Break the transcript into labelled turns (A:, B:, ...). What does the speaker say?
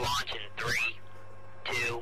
A: launch in three, two,